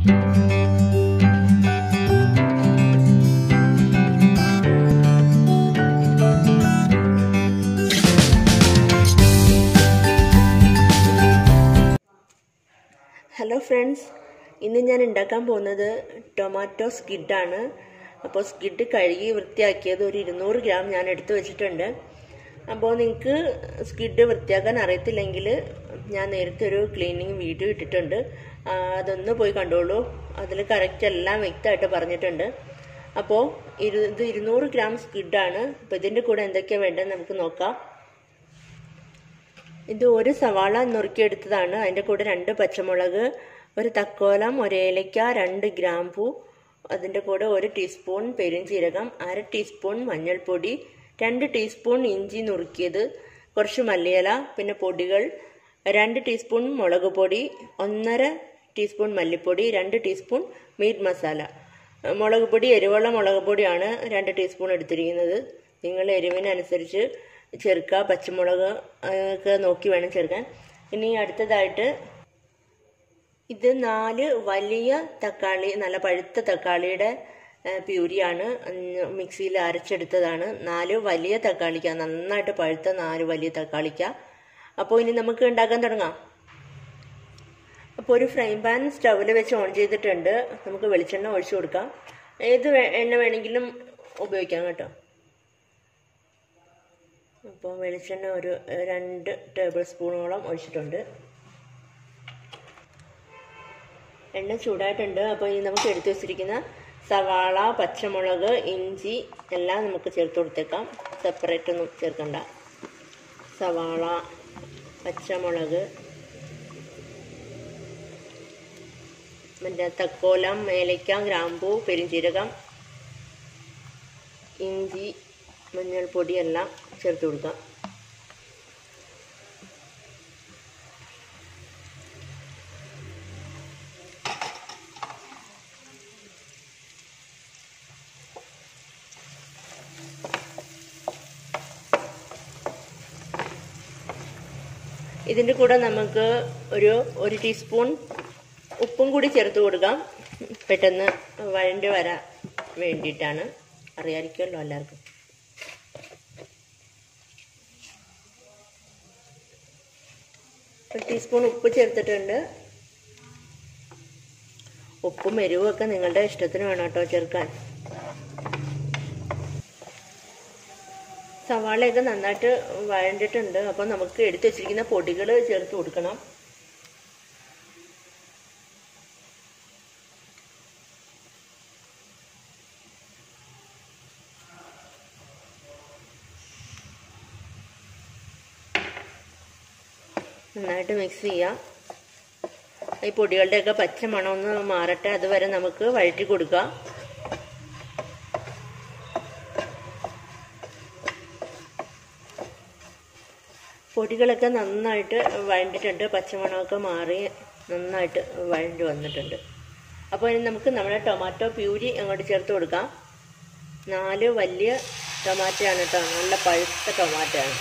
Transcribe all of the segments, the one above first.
Hello friends ഇന്ന് ഞാൻ ഉണ്ടാക്കാൻ പോകുന്നത് ടൊമാറ്റോ സ്കിഡാണ് അപ്പോൾ സ്കിഡ് കഴുകി വൃത്തിയാക്കിയത് ഒരു ഇരുന്നൂറ് ഗ്രാം ഞാൻ എടുത്തു വെച്ചിട്ടുണ്ട്. അപ്പോൾ നിങ്ങൾക്ക് സ്കിഡ് വൃത്തിയാക്കാൻ അറിയത്തില്ലെങ്കിൽ ഞാൻ നേരത്തെ ഒരു ക്ലീനിങ് വീഡിയോ ഇട്ടിട്ടുണ്ട്. അതൊന്ന് പോയി കണ്ടോളൂ. അതിൽ കറക്റ്റ് എല്ലാം വ്യക്തമായിട്ട് പറഞ്ഞിട്ടുണ്ട്. അപ്പോൾ ഇരു ഇത് ഇരുന്നൂറ് ഗ്രാം സ്കിഡാണ് അപ്പോൾ ഇതിന്റെ കൂടെ എന്തൊക്കെയാണ് വേണ്ടത് നമുക്ക് നോക്കാം. ഇത് ഒരു സവാള നുറുക്കിയെടുത്തതാണ്. അതിന്റെ കൂടെ രണ്ട് പച്ചമുളക് ഒരു തക്കോലം ഒരു ഏലയ്ക്ക രണ്ട് ഗ്രാമ്പൂ അതിന്റെ കൂടെ ഒരു ടീസ്പൂൺ പെരുംജീരകം അര ടീസ്പൂൺ മഞ്ഞൾപ്പൊടി രണ്ട് ടീസ്പൂൺ ഇഞ്ചി നുറുക്കിയത് കുറച്ച് മല്ലിയില പിന്നെ പൊടികൾ രണ്ട് ടീസ്പൂൺ മുളക് പൊടി ഒന്നര ടീസ്പൂൺ മല്ലിപ്പൊടി രണ്ട് ടീസ്പൂൺ മീറ്റ് മസാല. മുളക് പൊടി എരിവുള്ള മുളക് പൊടിയാണ് രണ്ട് ടീസ്പൂൺ എടുത്തിരിക്കുന്നത്. നിങ്ങൾ എരിവിനനുസരിച്ച് ചേർക്കുക. പച്ചമുളക് ഒക്കെ നോക്കി വേണം ചേർക്കാൻ. ഇനി അടുത്തതായിട്ട് ഇത് നാല് വലിയ തക്കാളി നല്ല പഴുത്ത തക്കാളിയുടെ പ്യൂരിയാണ്. മിക്സിയിൽ അരച്ചെടുത്തതാണ്. നാല് വലിയ തക്കാളിക്ക നന്നായിട്ട് പഴുത്ത നാല് വലിയ തക്കാളിക്ക. അപ്പോൾ ഇനി നമുക്ക് ഉണ്ടാക്കാൻ തുടങ്ങാം. അപ്പോൾ ഒരു ഫ്രൈ പാൻ സ്റ്റൗവിൽ വെച്ച് ഓൺ ചെയ്തിട്ടുണ്ട്. നമുക്ക് വെളിച്ചെണ്ണ ഒഴിച്ചു കൊടുക്കാം. ഏത് എണ്ണ വേണമെങ്കിലും ഉപയോഗിക്കാം കേട്ടോ. അപ്പോൾ വെളിച്ചെണ്ണ ഒരു രണ്ട് ടേബിൾ സ്പൂണോളം ഒഴിച്ചിട്ടുണ്ട്. എണ്ണ ചൂടായിട്ടുണ്ട്. അപ്പോൾ ഇനി നമുക്ക് എടുത്തു വെച്ചിരിക്കുന്ന സവാള പച്ചമുളക് ഇഞ്ചി എല്ലാം നമുക്ക് ചേർത്ത് കൊടുത്തേക്കാം. സെപ്പറേറ്റ് ഒന്നും ചേർക്കണ്ട. സവാള പച്ചമുളക് മറ്റേ തക്കോലം ഏലക്ക ഗ്രാമ്പൂ പെരിഞ്ചീരകം ഇഞ്ചി മഞ്ഞൾപ്പൊടി എല്ലാം ചേർത്ത് കൊടുക്കാം. ഇതിന്റെ കൂടെ നമുക്ക് ഒരു ഒരു ടീസ്പൂൺ ഉപ്പും കൂടി ചേർത്ത് കൊടുക്കാം. പെട്ടെന്ന് വഴണ്ടി വരാൻ വേണ്ടിയിട്ടാണ്. അറിയാമായിരിക്കുമല്ലോ എല്ലാവർക്കും. ഒരു ടീസ്പൂൺ ഉപ്പ് ചേർത്തിട്ടുണ്ട്. ഉപ്പും എരിവും ഒക്കെ നിങ്ങളുടെ ഇഷ്ടത്തിന് വേണം കേട്ടോ ചേർക്കാൻ. സവാളയൊക്കെ നന്നായിട്ട് വഴണ്ടിട്ടുണ്ട് അപ്പോൾ നമുക്ക് എടുത്തു വെച്ചിരിക്കുന്ന പൊടികൾ ചേർത്ത് കൊടുക്കണം. നന്നായിട്ട് മിക്സ് ചെയ്യാം. ഈ പൊടികളുടെയൊക്കെ പച്ച മണമൊന്ന് മാറട്ടെ. അതുവരെ നമുക്ക് വഴറ്റി കൊടുക്കാം. പൊടികളൊക്കെ നന്നായിട്ട് വഴണ്ടിട്ടുണ്ട്. പച്ചമണമൊക്കെ മാറി നന്നായിട്ട് വഴണ്ടി വന്നിട്ടുണ്ട്. അപ്പോൾ ഇനി നമുക്ക് നമ്മുടെ ടൊമാറ്റോ പ്യൂരി അങ്ങോട്ട് ചേർത്ത് കൊടുക്കാം. നാല് വലിയ ടൊമാറ്റോ ആണ് കേട്ടോ. നല്ല പഴുത്ത ടൊമാറ്റോ ആണ്.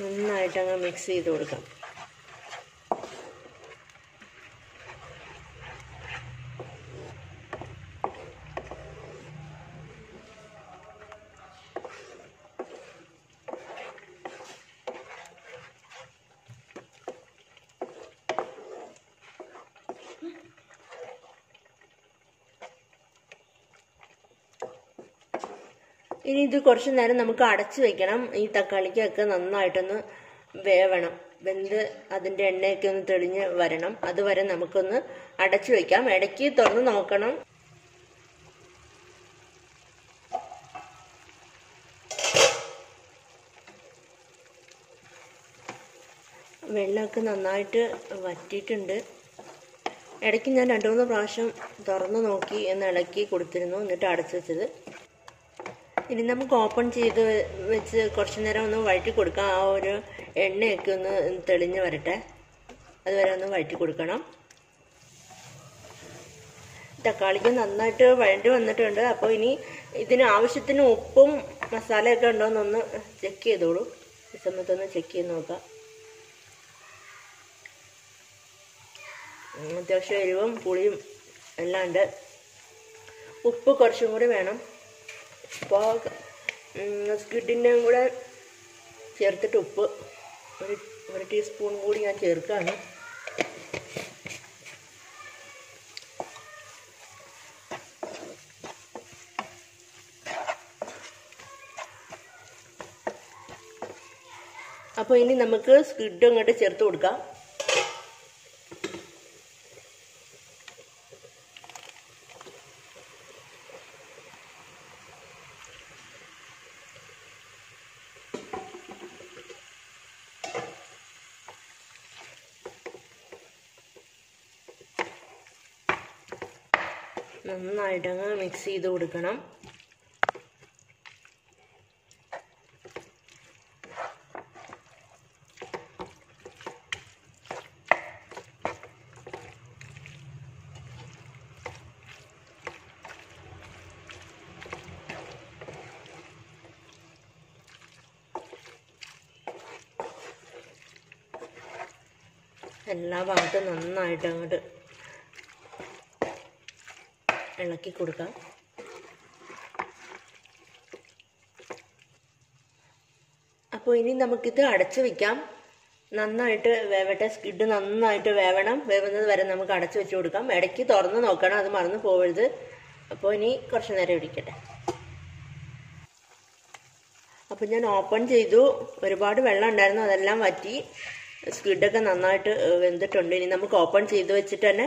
നന്നായിട്ട് അങ്ങ് മിക്സ് ചെയ്ത് കൊടുക്കാം. ഇനി ഇത് കുറച്ച് നേരം നമുക്ക് അടച്ചു വെക്കണം. ഈ തക്കാളിക്കൊക്കെ നന്നായിട്ടൊന്ന് വേവണം. വെന്ത് അതിന്റെ എണ്ണയൊക്കെ ഒന്ന് തെളിഞ്ഞ് വരണം. അതുവരെ നമുക്കൊന്ന് അടച്ചു വെക്കാം. ഇടയ്ക്ക് തുറന്ന് നോക്കണം. വെള്ളമൊക്കെ നന്നായിട്ട് വറ്റിയിട്ടുണ്ട്. ഇടയ്ക്ക് ഞാൻ രണ്ട് മൂന്ന് പ്രാവശ്യം തുറന്ന് നോക്കി എന്ന് ഇളക്കി കൊടുത്തിരുന്നു. എന്നിട്ട് അടച്ചു വെച്ചത്. ഇനി നമുക്ക് ഓപ്പൺ ചെയ്ത് വെച്ച് കുറച്ച് നേരം ഒന്ന് വഴറ്റി കൊടുക്കാം. ആ ഒരു എണ്ണയൊക്കെ ഒന്ന് തെളിഞ്ഞ് വരട്ടെ. അതുവരെ ഒന്ന് വഴറ്റി കൊടുക്കണം. തക്കാളിക്ക് നന്നായിട്ട് വഴണ്ടി വന്നിട്ടുണ്ട്. അപ്പോൾ ഇനി ഇതിന് ആവശ്യത്തിന് ഉപ്പും മസാലയൊക്കെ ഉണ്ടോയെന്നൊന്ന് ചെക്ക് ചെയ്തോളൂ. ഈ സമയത്തൊന്ന് ചെക്ക് ചെയ്ത് നോക്കാം. അത്യാവശ്യം എരിവും പുളിയും എല്ലാം ഉണ്ട്. ഉപ്പ് കുറച്ചും കൂടി വേണം. അപ്പോൾ സ്കിഡിന്റെയും കൂടെ ചേർത്തിട്ട് ഉപ്പ്. ഒരു ഒരു ടീസ്പൂൺ കൂടി ഞാൻ ചേർക്കുകയാണ് അപ്പോൾ ഇനി നമുക്ക് സ്ക്വിഡ് അങ്ങോട്ട് ചേർത്ത് കൊടുക്കാം. നന്നായിട്ടങ്ങ് മിക്സ് ചെയ്ത് കൊടുക്കണം. എല്ലാ ഭാഗത്തും നന്നായിട്ട് അങ്ങോട്ട് ഇളക്കി കൊടുക്കാം. അപ്പോൾ ഇനി നമുക്കിത് അടച്ചു വെക്കാം. നന്നായിട്ട് വേവട്ടെ. സ്കിഡ് നന്നായിട്ട് വേവണം. വേവുന്നത് വരെ നമുക്ക് അടച്ചു വെച്ച് കൊടുക്കാം. ഇടയ്ക്ക് തുറന്ന് നോക്കണം. അത് മറന്നു പോകരുത് അപ്പോൾ ഇനി കുറച്ച് നേരം ഇടിക്കട്ടെ. അപ്പോൾ ഞാൻ ഓപ്പൺ ചെയ്തു. ഒരുപാട് വെള്ളം ഉണ്ടായിരുന്നു. അതെല്ലാം വറ്റി. സ്കിഡൊക്കെ നന്നായിട്ട് വെന്തിട്ടുണ്ട്. ഇനി നമുക്ക് ഓപ്പൺ ചെയ്ത് വെച്ചിട്ട് തന്നെ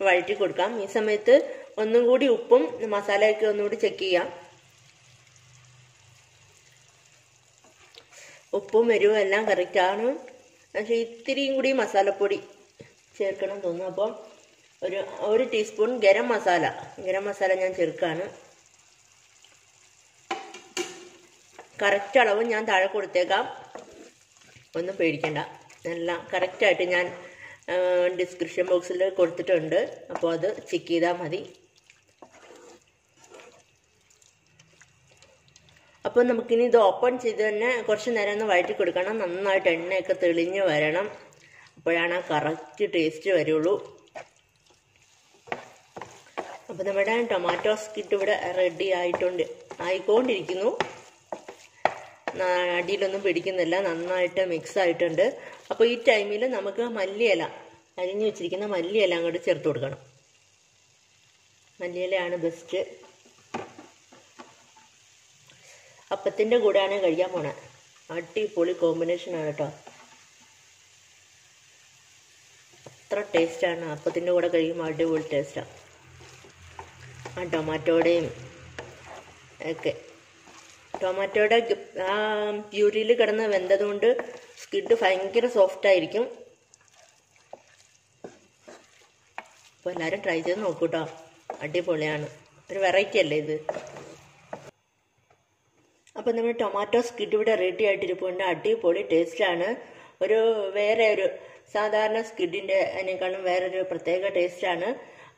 വഴറ്റി കൊടുക്കാം. ഈ സമയത്ത് ഒന്നും കൂടി ഉപ്പും മസാലയൊക്കെ ഒന്നുകൂടി ചെക്ക് ചെയ്യാം. ഉപ്പും എരിവും എല്ലാം കറക്റ്റാണ് പക്ഷെ ഇത്തിരിയും കൂടി മസാലപ്പൊടി ചേർക്കണം തോന്നുന്നു. അപ്പം ഒരു ഒരു ടീസ്പൂൺ ഗരം മസാല. ഗരം മസാല ഞാൻ ചേർക്കുകയാണ് കറക്റ്റ് അളവ് ഞാൻ താഴെ കൊടുത്തേക്കാം. ഒന്നും പേടിക്കണ്ട. എല്ലാം കറക്റ്റായിട്ട് ഞാൻ ഡിസ്ക്രിപ്ഷൻ ബോക്സിൽ കൊടുത്തിട്ടുണ്ട്. അപ്പോൾ അത് ചെക്ക് ചെയ്താൽ മതി. അപ്പോൾ നമുക്കിനി ഇത് ഓപ്പൺ ചെയ്ത് തന്നെ കുറച്ച് നേരം ഒന്ന് വഴറ്റി കൊടുക്കണം. നന്നായിട്ട് എണ്ണയൊക്കെ തെളിഞ്ഞ് വരണം. അപ്പോഴാണ് ആ കറക്റ്റ് ടേസ്റ്റ് വരുള്ളൂ. അപ്പോൾ നമ്മുടെ ടൊമാറ്റോ സ്കിറ്റ് ഇവിടെ റെഡി ആയിട്ടുണ്ട് ആയിക്കൊണ്ടിരിക്കുന്നു. അടിയിലൊന്നും പിടിക്കുന്നില്ല. നന്നായിട്ട് മിക്സ് ആയിട്ടുണ്ട്. അപ്പോൾ ഈ ടൈമിൽ നമുക്ക് മല്ലിയില അരിഞ്ഞു വെച്ചിരിക്കുന്ന മല്ലിയില അങ്ങോട്ട് ചേർത്ത് കൊടുക്കണം. മല്ലിയിലയാണ് ബെസ്റ്റ് അപ്പത്തിന്റെ കൂടെയാണ് കഴിക്കാൻ പോണേ. അടിപൊളി കോമ്പിനേഷനാണ് കേട്ടോ. അത്ര ടേസ്റ്റാണ് അപ്പത്തിന്റെ കൂടെ കഴിക്കുമ്പോൾ അടിപൊളി ടേസ്റ്റാണ് ആ. ടൊമാറ്റോയുടെയും ഒക്കെ. ടൊമാറ്റോയുടെ ആ പ്യൂരിയിൽ കിടന്ന് വെന്തതുകൊണ്ട് സ്കിഡ് ഭയങ്കര സോഫ്റ്റ് ആയിരിക്കും. അപ്പോൾ എല്ലാവരും ട്രൈ ചെയ്ത് നോക്കൂ കേട്ടോ അടിപൊളിയാണ്. ഒരു വെറൈറ്റി അല്ലേ ഇത്? അപ്പോൾ നമ്മൾ ടൊമാറ്റോ സ്കിഡ് ഇവിടെ റെഡി ആയിട്ടിരിപ്പുണ്ട്. അടിപൊളി ടേസ്റ്റാണ് ഒരു വേറെ ഒരു സാധാരണ സ്കിഡിന്റെ അതിനേക്കാളും വേറൊരു പ്രത്യേക ടേസ്റ്റാണ്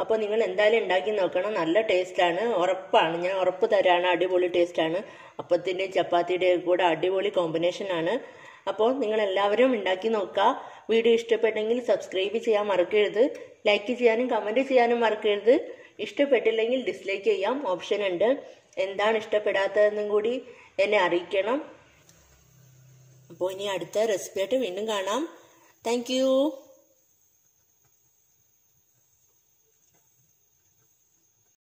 അപ്പോൾ നിങ്ങൾ എന്തായാലും ഉണ്ടാക്കി നോക്കണം. നല്ല ടേസ്റ്റാണ് ഉറപ്പാണ്. ഞാൻ ഉറപ്പ് തരാണ്. അടിപൊളി ടേസ്റ്റാണ് അപ്പത്തിന്റെ ചപ്പാത്തിയുടെയും കൂടെ അടിപൊളി കോമ്പിനേഷനാണ് അപ്പോൾ നിങ്ങൾ എല്ലാവരും ഉണ്ടാക്കി നോക്കുക. വീഡിയോ ഇഷ്ടപ്പെട്ടെങ്കിൽ സബ്സ്ക്രൈബ് ചെയ്യാൻ മറക്കരുത്. ലൈക്ക് ചെയ്യാനും കമന്റ് ചെയ്യാനും മറക്കരുത്. ഇഷ്ടപ്പെട്ടില്ലെങ്കിൽ ഡിസ്ലൈക്ക് ചെയ്യാം. ഓപ്ഷൻ ഉണ്ട്. എന്താണ് ഇഷ്ടപ്പെടാത്തതെന്നും കൂടി എന്നെ അറിയിക്കണം. അപ്പോൾ ഇനി അടുത്ത റെസിപ്പി ആയിട്ട് വീണ്ടും കാണാം. Thank you.